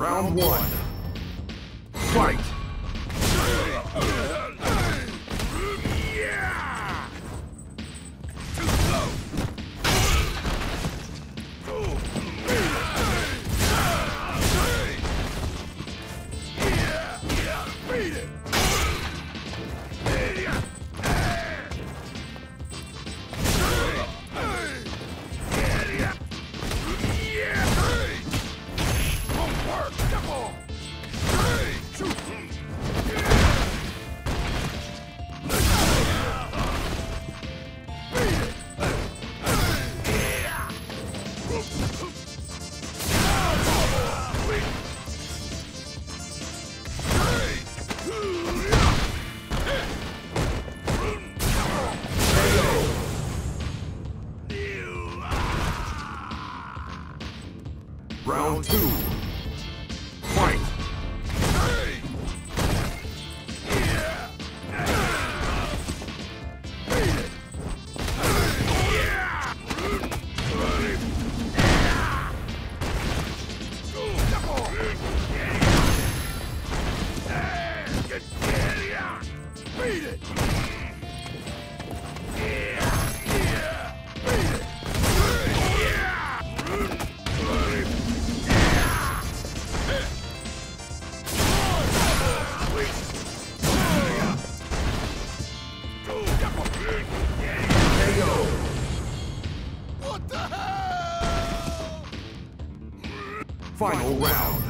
Round one. Fight! Round two. Final round.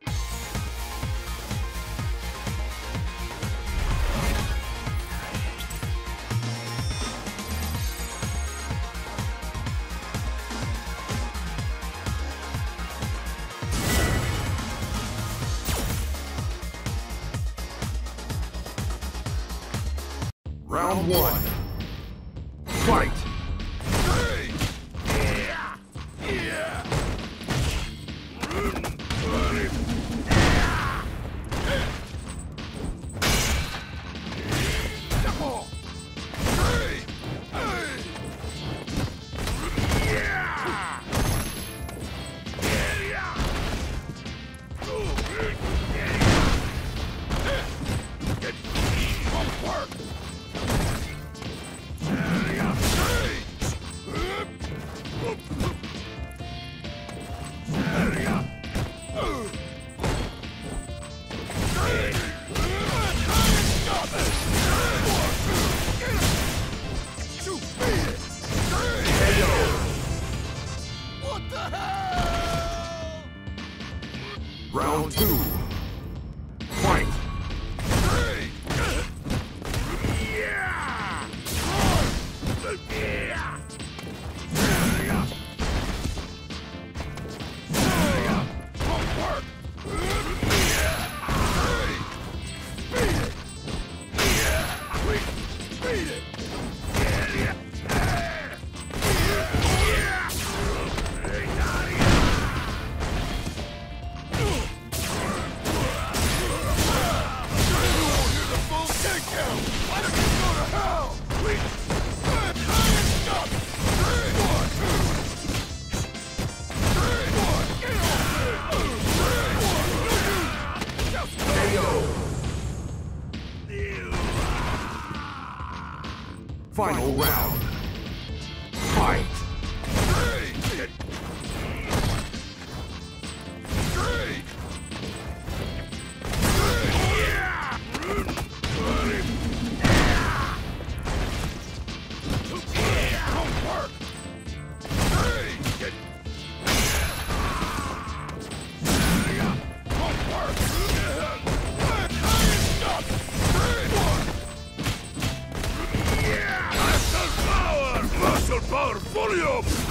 Round one. Fight! Round two. Final round. Muscle